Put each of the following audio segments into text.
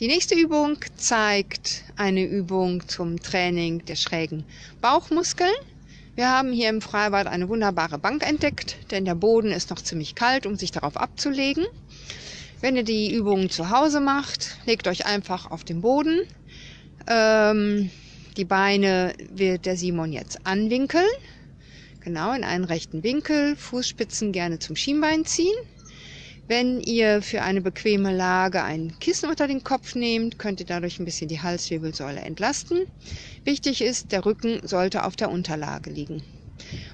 Die nächste Übung zeigt eine Übung zum Training der schrägen Bauchmuskeln. Wir haben hier im Freibad eine wunderbare Bank entdeckt, denn der Boden ist noch ziemlich kalt, um sich darauf abzulegen. Wenn ihr die Übungen zu Hause macht, legt euch einfach auf den Boden. Ähm, die Beine wird der Simon jetzt anwinkeln. Genau in einen rechten Winkel. Fußspitzen gerne zum Schienbein ziehen. Wenn ihr für eine bequeme Lage ein Kissen unter den Kopf nehmt, könnt ihr dadurch ein bisschen die Halswirbelsäule entlasten. Wichtig ist, der Rücken sollte auf der Unterlage liegen.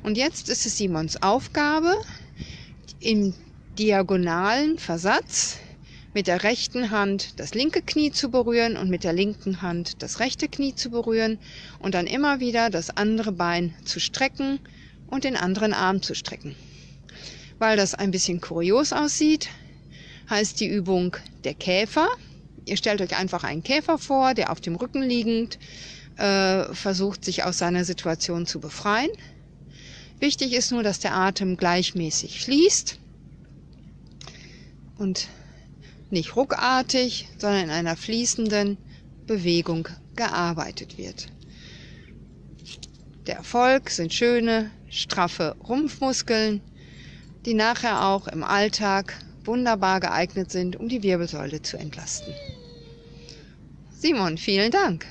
Und jetzt ist es Simons Aufgabe, im diagonalen Versatz mit der rechten Hand das linke Knie zu berühren und mit der linken Hand das rechte Knie zu berühren und dann immer wieder das andere Bein zu strecken und den anderen Arm zu strecken. Weil das ein bisschen kurios aussieht, heißt die Übung der Käfer. Ihr stellt euch einfach einen Käfer vor, der auf dem Rücken liegend äh, versucht, sich aus seiner Situation zu befreien. Wichtig ist nur, dass der Atem gleichmäßig fließt und nicht ruckartig, sondern in einer fließenden Bewegung gearbeitet wird. Der Erfolg sind schöne, straffe Rumpfmuskeln, die nachher auch im Alltag wunderbar geeignet sind, um die Wirbelsäule zu entlasten. Simon, vielen Dank.